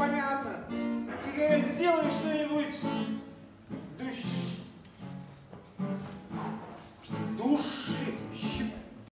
понятно. И говорит, сделай что-нибудь